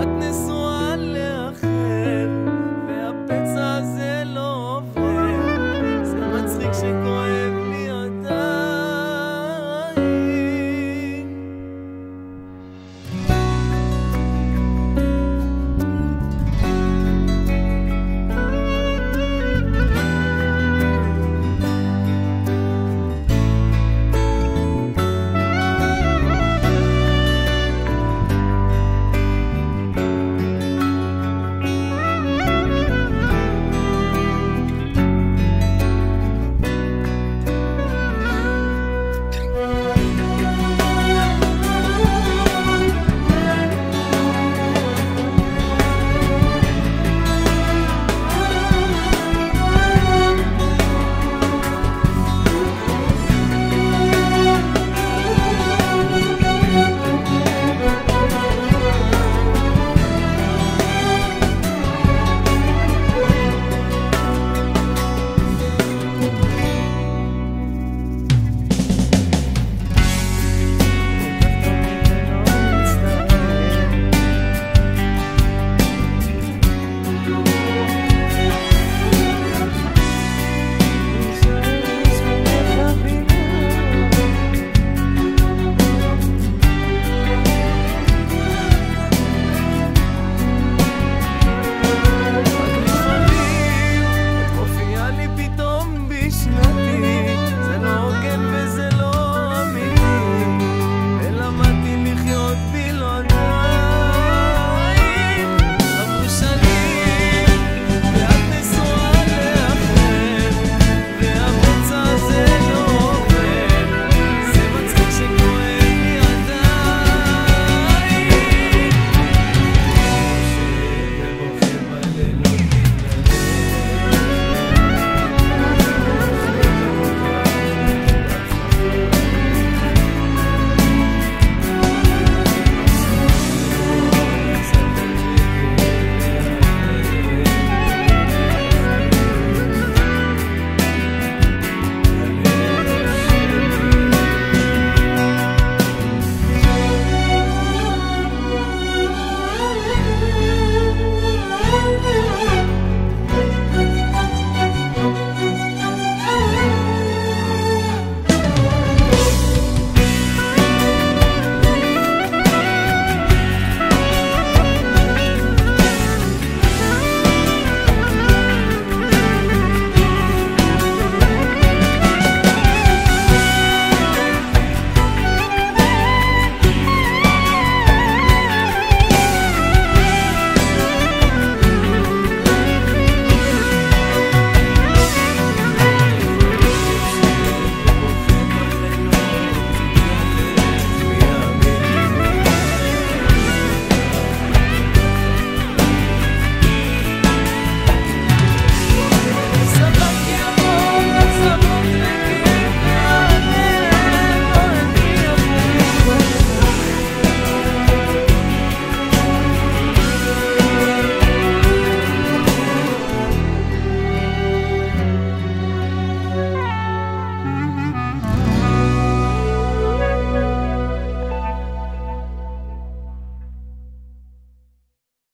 одни